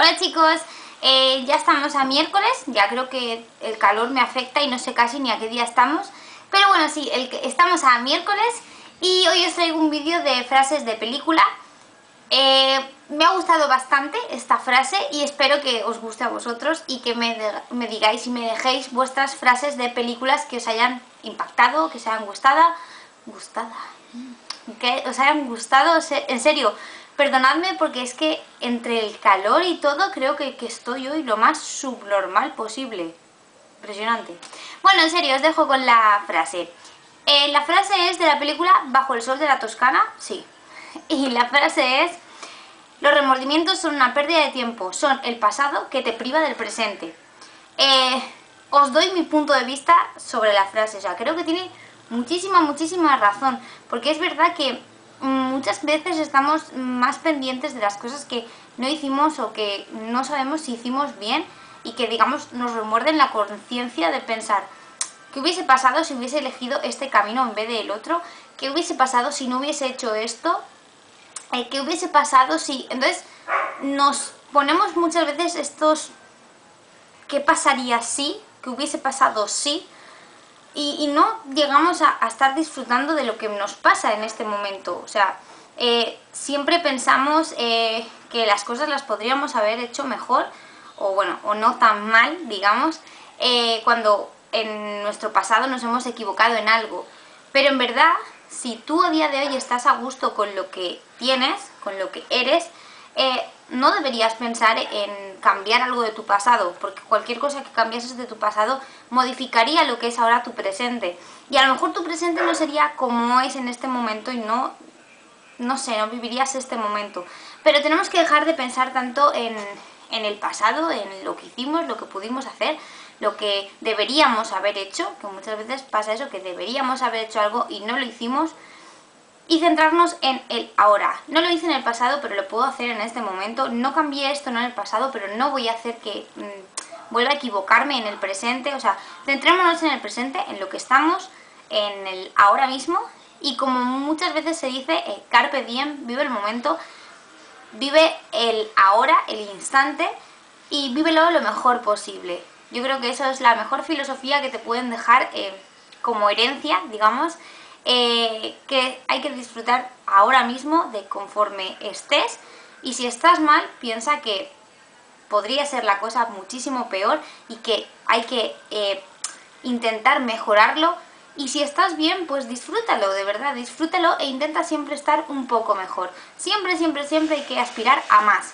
Hola chicos, eh, ya estamos a miércoles, ya creo que el calor me afecta y no sé casi ni a qué día estamos. Pero bueno, sí, el estamos a miércoles y hoy os traigo un vídeo de frases de película. Eh, me ha gustado bastante esta frase y espero que os guste a vosotros y que me, me digáis y me dejéis vuestras frases de películas que os hayan impactado, que os hayan gustado, gustada, que os hayan gustado, en serio, Perdonadme porque es que entre el calor y todo creo que, estoy hoy lo más subnormal posible. Impresionante. Bueno, en serio, os dejo con la frase. Eh, la frase es de la película Bajo el sol de la Toscana, sí. Y la frase es, los remordimientos son una pérdida de tiempo, son el pasado que te priva del presente. Eh, os doy mi punto de vista sobre la frase, o sea, creo que tiene muchísima, muchísima razón, porque es verdad que muchas veces estamos más pendientes de las cosas que no hicimos o que no sabemos si hicimos bien y que digamos nos remuerden la conciencia de pensar qué hubiese pasado si hubiese elegido este camino en vez del otro, qué hubiese pasado si no hubiese hecho esto, eh, qué hubiese pasado si... Entonces nos ponemos muchas veces estos qué pasaría si, qué hubiese pasado si, y, no llegamos a, estar disfrutando de lo que nos pasa en este momento. O sea, eh, siempre pensamos eh, que las cosas las podríamos haber hecho mejor o bueno, o no tan mal, digamos, eh, cuando en nuestro pasado nos hemos equivocado en algo. Pero en verdad, si tú a día de hoy estás a gusto con lo que tienes, con lo que eres, no deberías pensar en cambiar algo de tu pasado, porque cualquier cosa que cambiases de tu pasado modificaría lo que es ahora tu presente. Y a lo mejor tu presente no sería como es en este momento y no, no sé, no vivirías este momento. Pero tenemos que dejar de pensar tanto en, en el pasado, en lo que hicimos, lo que pudimos hacer, lo que deberíamos haber hecho, que muchas veces pasa eso, que deberíamos haber hecho algo y no lo hicimos, y centrarnos en el ahora. No lo hice en el pasado, pero lo puedo hacer en este momento. No cambié esto en el pasado, pero no voy a hacer que mm, vuelva a equivocarme en el presente. O sea, centrémonos en el presente, en lo que estamos, en el ahora mismo. Y como muchas veces se dice, eh, carpe diem, vive el momento, vive el ahora, el instante, y vívelo lo mejor posible. Yo creo que eso es la mejor filosofía que te pueden dejar eh, como herencia, digamos, eh, que hay que disfrutar ahora mismo de conforme estés y si estás mal, piensa que podría ser la cosa muchísimo peor y que hay que eh, intentar mejorarlo y si estás bien, pues disfrútalo, de verdad, disfrútalo e intenta siempre estar un poco mejor. Siempre, siempre, siempre hay que aspirar a más.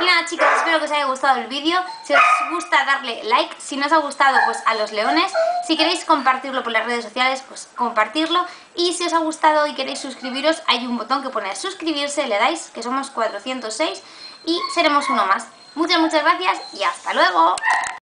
Y nada chicos, espero que os haya gustado el vídeo. Si os gusta darle like, si no os ha gustado pues a los leones. Si queréis compartirlo por las redes sociales, pues compartirlo. Y si os ha gustado y queréis suscribiros, hay un botón que pone suscribirse, le dais, que somos 406 y seremos uno más. Muchas, muchas gracias y hasta luego.